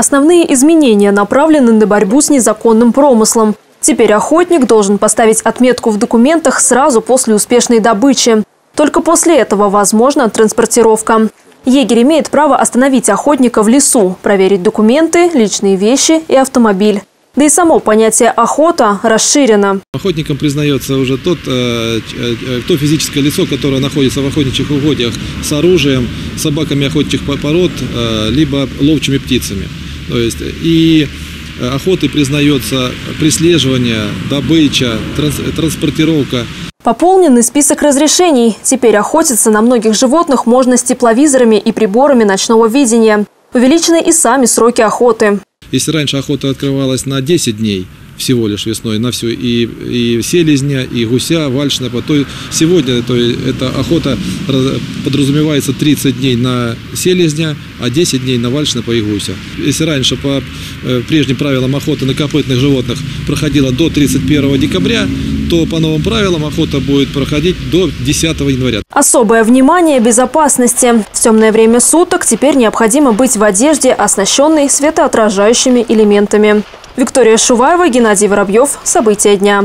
Основные изменения направлены на борьбу с незаконным промыслом. Теперь охотник должен поставить отметку в документах сразу после успешной добычи. Только после этого возможна транспортировка. Егерь имеет право остановить охотника в лесу, проверить документы, личные вещи и автомобиль. Да и само понятие «охота» расширено. Охотником признается уже тот, э, э, то физическое лицо, которое находится в охотничьих угодьях с оружием, собаками охотничьих пород, э, либо ловчими птицами. То есть и охотой признается преследование, добыча, транс, транспортировка. Пополненный список разрешений. Теперь охотиться на многих животных можно с тепловизорами и приборами ночного видения. Увеличены и сами сроки охоты. Если раньше охота открывалась на 10 дней, всего лишь весной на все и, и селезня, и гуся, вальшнепа, то сегодня то эта охота подразумевается 30 дней на селезня, а 10 дней на вальшнепа и гуся. Если раньше по э, прежним правилам охоты на копытных животных проходила до 31 декабря, то по новым правилам охота будет проходить до 10 января. Особое внимание безопасности. В темное время суток теперь необходимо быть в одежде, оснащенной светоотражающими элементами. Виктория Шуваева, Геннадий Воробьев. События дня.